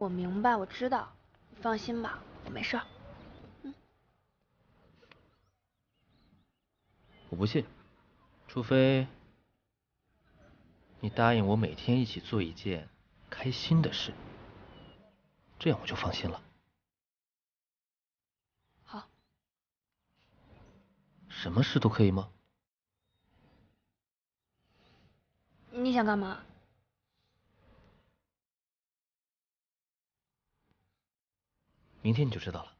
我明白，我知道，你放心吧，我没事儿。嗯，我不信，除非你答应我每天一起做一件开心的事，这样我就放心了。好，什么事都可以吗？你想干嘛？明天你就知道了。